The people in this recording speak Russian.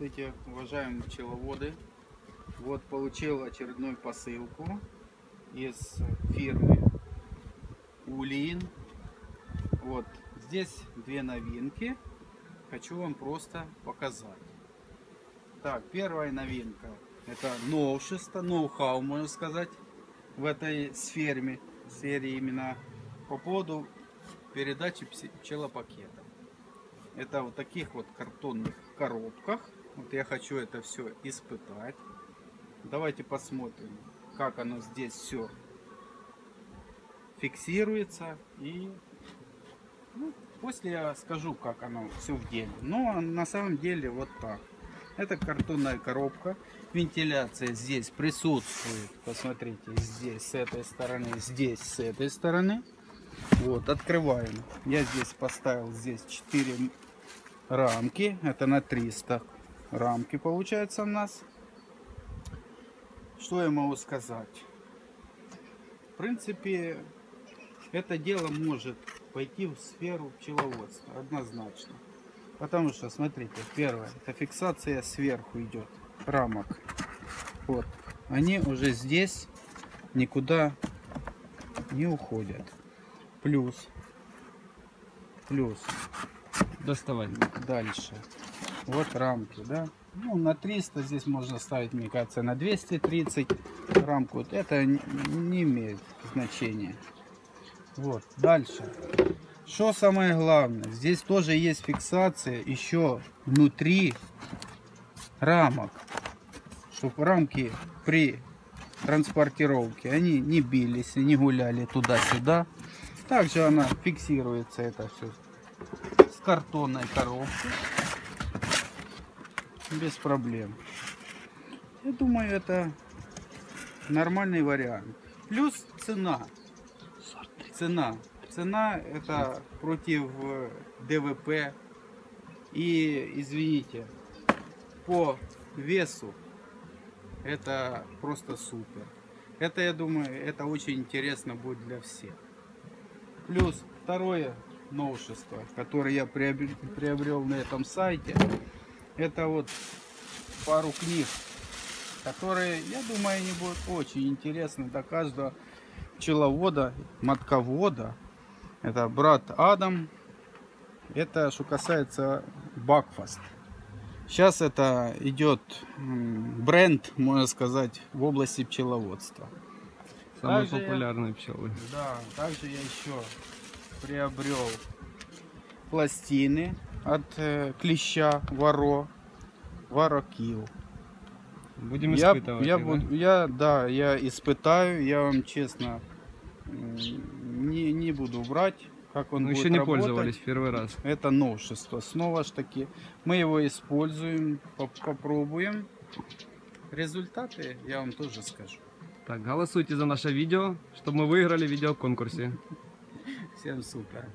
Здравствуйте, уважаемые пчеловоды. Вот получил очередную посылку из фирмы Улин. Вот здесь две новинки. Хочу вам просто показать. Так, первая новинка. Это новшество, ноу-хау, можно сказать, в этой сфере, сфере именно по поводу передачи пчелопакета. Это вот таких вот картонных коробках. Вот я хочу это все испытать. Давайте посмотрим, как оно здесь все фиксируется. И ну, после я скажу, как оно все в деле. Но на самом деле вот так. Это картонная коробка. Вентиляция здесь присутствует. Посмотрите, здесь с этой стороны, здесь с этой стороны. Вот, открываем. Я здесь поставил здесь 4 рамки. Это на 300 рамки получается у нас. Что я могу сказать? В принципе, это дело может пойти в сферу пчеловодства, однозначно. Потому что, смотрите, первое, это фиксация сверху идет, рамок. Вот, они уже здесь никуда не уходят. Плюс, плюс, Доставай. дальше. Вот рамки, да. Ну, на 300 здесь можно ставить, мне кажется, на 230 рамку. Это не, имеет значения. Вот, дальше. Что самое главное? Здесь тоже есть фиксация еще внутри рамок. Чтобы рамки при транспортировке, они не бились, не гуляли туда-сюда. Также она фиксируется, это все с картонной коробки. Без проблем. Я думаю, это нормальный вариант. Плюс цена. Цена. Цена это против э, ДВП. И, извините, по весу это просто супер. Это, я думаю, это очень интересно будет для всех. Плюс второе новшество, которое я приобрел, приобрел на этом сайте, это вот пару книг, которые, я думаю, они будут очень интересны для каждого пчеловода, матковода. Это брат Адам. Это что касается Бакфаст. Сейчас это идет бренд, можно сказать, в области пчеловодства. Самые Также я- популярные пчелы. Да, также я еще приобрел пластины от э, клеща Варо, Варокил. Будем Я, испытывать. я, да? я, да, я испытаю, я вам честно не, не буду врать, как он Но будет еще не работать. пользовались первый раз. Это новшество. Снова ж таки, мы его используем, поп- попробуем. Результаты я вам тоже скажу. Так, голосуйте за наше видео, чтобы мы выиграли в видеоконкурсе. Всем супер.